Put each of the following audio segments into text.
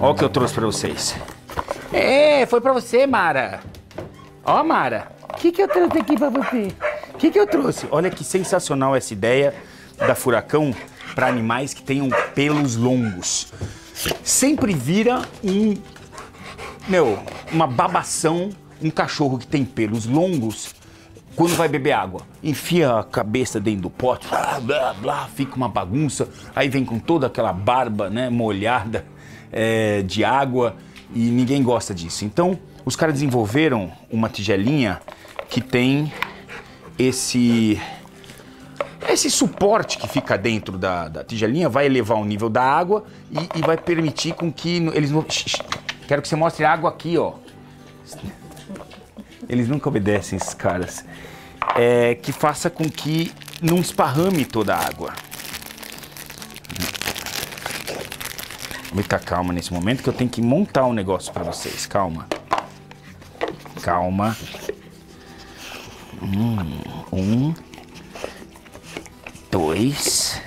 Olha o que eu trouxe pra vocês. É, foi pra você, Mara. Ó, Mara. O que, que eu trouxe aqui pra você? O que, que eu trouxe? Olha que sensacional essa ideia da Furacão para animais que tenham pelos longos. Sempre vira um. Meu, uma babação um cachorro que tem pelos longos quando vai beber água. Enfia a cabeça dentro do pote, blá, blá, blá, fica uma bagunça. Aí vem com toda aquela barba né, molhada é, de água e ninguém gosta disso. Então, os caras desenvolveram uma tigelinha que tem esse esse suporte que fica dentro da, da, tigelinha vai elevar o nível da água e, e vai permitir com que eles não... Quero que você mostre água aqui, ó. Eles nunca obedecem, esses caras. É, que faça com que não esparrame toda a água. Muita calma nesse momento que eu tenho que montar um negócio para vocês. Calma. Calma. Um. Dois.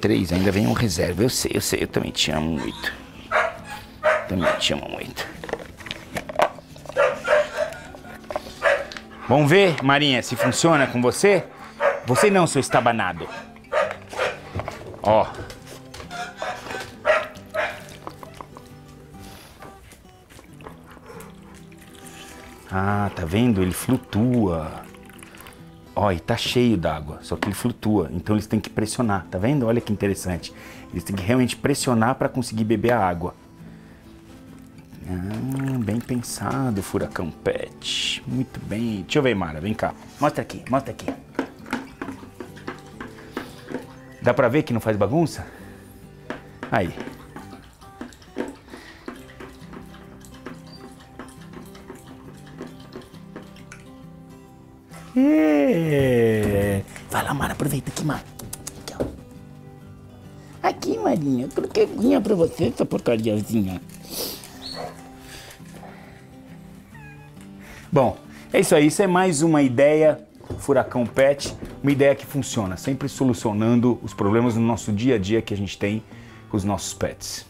Três. Ainda vem um reserva. Eu sei, eu sei. Eu também te amo muito. Também te amo muito. Vamos ver, Marinha, se funciona com você? Você não, seu estabanado. Ó. Ah, tá vendo? Ele flutua. Ó, e tá cheio d'água, só que ele flutua. Então eles têm que pressionar, tá vendo? Olha que interessante. Eles têm que realmente pressionar para conseguir beber a água. Ah, bem pensado, furacão pet. Muito bem. Deixa eu ver, Mara. Vem cá. Mostra aqui, mostra aqui. Dá pra ver que não faz bagunça? Aí. É. Vai lá, Mara. Aproveita aqui, Mara. Aqui, ó. Aqui, Marinha. Eu coloquei aguinha pra você, essa porcariazinha. Bom, é isso aí. Isso é mais uma ideia Furacão Pet, uma ideia que funciona, sempre solucionando os problemas no nosso dia a dia que a gente tem com os nossos pets.